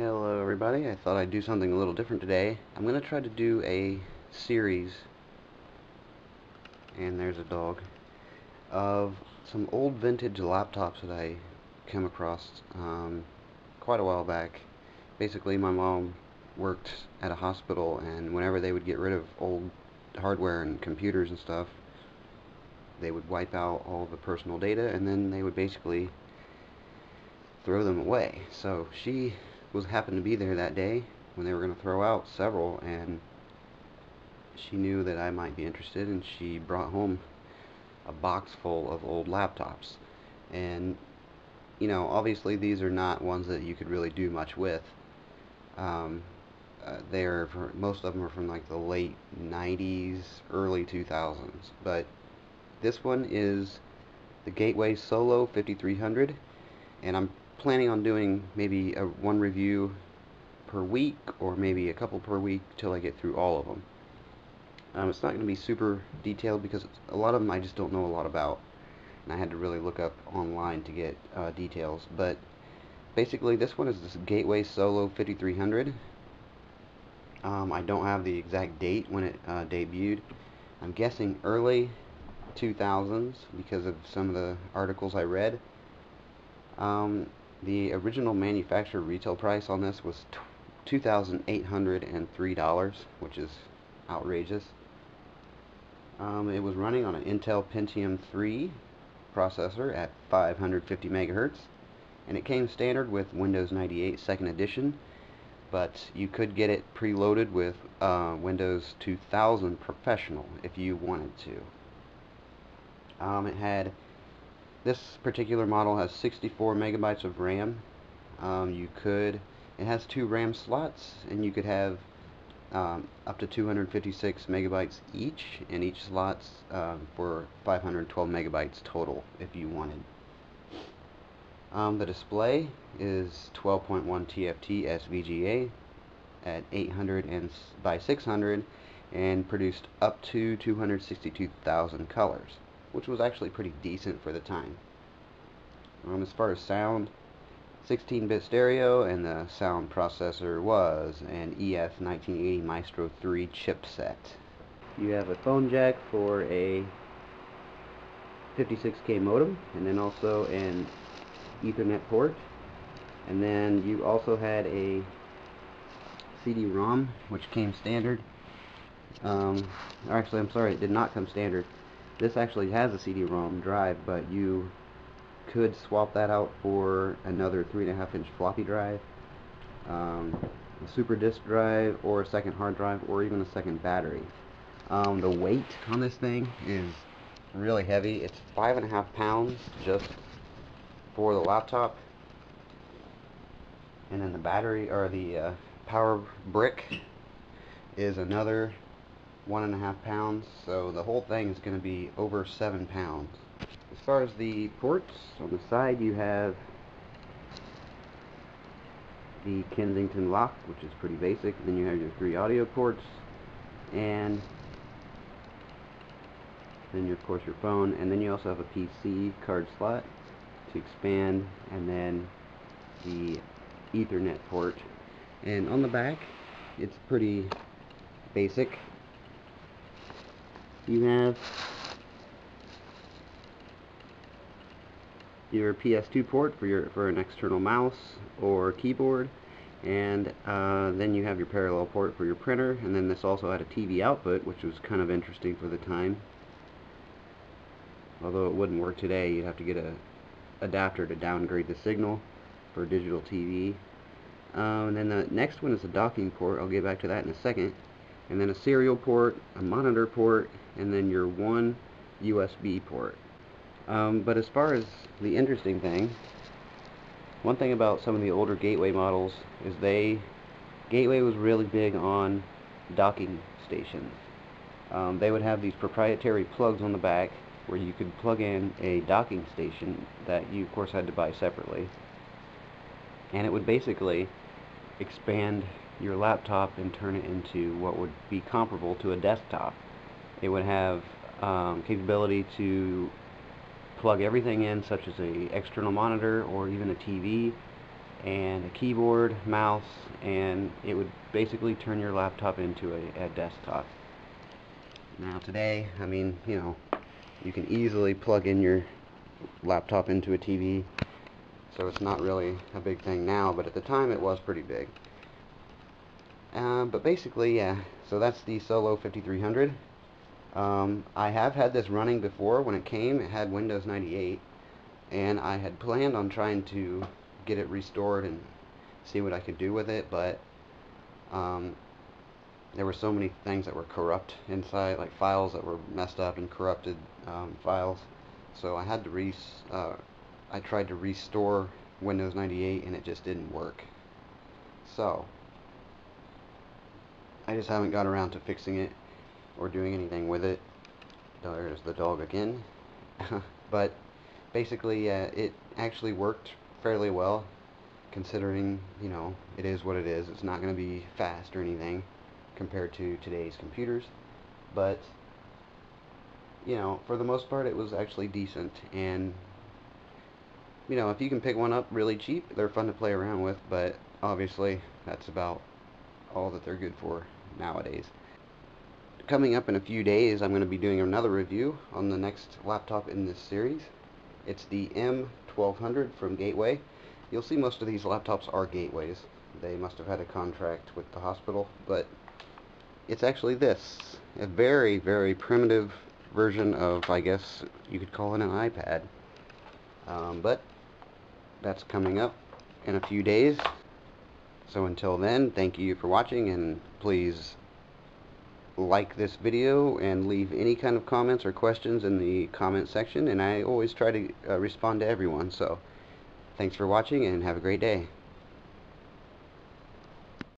Hello everybody, I thought I'd do something a little different today. I'm going to try to do a series, and there's a dog, of some old vintage laptops that I came across um, quite a while back. Basically my mom worked at a hospital and whenever they would get rid of old hardware and computers and stuff, they would wipe out all the personal data and then they would basically throw them away. So she was happened to be there that day when they were going to throw out several and she knew that I might be interested and she brought home a box full of old laptops. And you know obviously these are not ones that you could really do much with. Um, uh, they're most of them are from like the late 90s early 2000s but this one is the Gateway Solo 5300 and I'm planning on doing maybe a one review per week or maybe a couple per week till I get through all of them. Um, it's not going to be super detailed because a lot of them I just don't know a lot about and I had to really look up online to get uh, details but basically this one is this Gateway Solo 5300 um, I don't have the exact date when it uh, debuted. I'm guessing early 2000s because of some of the articles I read. Um, the original manufacturer retail price on this was $2,803, which is outrageous. Um, it was running on an Intel Pentium 3 processor at 550 megahertz, and it came standard with Windows 98 Second Edition, but you could get it preloaded with uh, Windows 2000 Professional if you wanted to. Um, it had this particular model has 64 megabytes of RAM. Um, you could, it has two RAM slots, and you could have um, up to 256 megabytes each, and each slot's um, for 512 megabytes total if you wanted. Um, the display is 12.1 TFT SVGA at 800 and by 600 and produced up to 262,000 colors which was actually pretty decent for the time. Um, as far as sound, 16-bit stereo, and the sound processor was an EF 1980 Maestro 3 chipset. You have a phone jack for a 56k modem, and then also an Ethernet port, and then you also had a CD-ROM, which came standard. Um, actually, I'm sorry, it did not come standard. This actually has a CD-ROM drive, but you could swap that out for another 3.5 inch floppy drive, um, a super disk drive, or a second hard drive, or even a second battery. Um, the weight on this thing is really heavy. It's five and a half pounds just for the laptop. And then the battery, or the uh, power brick is another one and a half pounds so the whole thing is going to be over seven pounds. As far as the ports on the side you have the Kensington lock which is pretty basic then you have your three audio ports and then of course your phone and then you also have a PC card slot to expand and then the ethernet port. And on the back it's pretty basic you have your PS2 port for your for an external mouse or keyboard and uh, then you have your parallel port for your printer and then this also had a TV output which was kind of interesting for the time. Although it wouldn't work today you'd have to get a adapter to downgrade the signal for digital TV um, and then the next one is a docking port. I'll get back to that in a second and then a serial port, a monitor port, and then your one USB port. Um, but as far as the interesting thing, one thing about some of the older Gateway models is they, Gateway was really big on docking stations. Um, they would have these proprietary plugs on the back where you could plug in a docking station that you of course had to buy separately and it would basically expand your laptop and turn it into what would be comparable to a desktop. It would have um, capability to plug everything in such as a external monitor or even a TV and a keyboard, mouse, and it would basically turn your laptop into a, a desktop. Now today, I mean, you know, you can easily plug in your laptop into a TV, so it's not really a big thing now, but at the time it was pretty big. Uh, but basically, yeah, so that's the Solo 5300. Um, I have had this running before when it came, it had Windows 98, and I had planned on trying to get it restored and see what I could do with it, but um, there were so many things that were corrupt inside, like files that were messed up and corrupted um, files. So I had to re uh, I tried to restore Windows 98 and it just didn't work. So I just haven't got around to fixing it or doing anything with it. There's the dog again. but basically, uh, it actually worked fairly well considering, you know, it is what it is. It's not going to be fast or anything compared to today's computers. But, you know, for the most part, it was actually decent. And, you know, if you can pick one up really cheap, they're fun to play around with. But obviously, that's about all that they're good for nowadays. Coming up in a few days, I'm going to be doing another review on the next laptop in this series. It's the M1200 from Gateway. You'll see most of these laptops are Gateways. They must have had a contract with the hospital, but it's actually this. A very, very primitive version of, I guess, you could call it an iPad. Um, but that's coming up in a few days. So until then, thank you for watching, and please like this video and leave any kind of comments or questions in the comment section and I always try to uh, respond to everyone. So thanks for watching and have a great day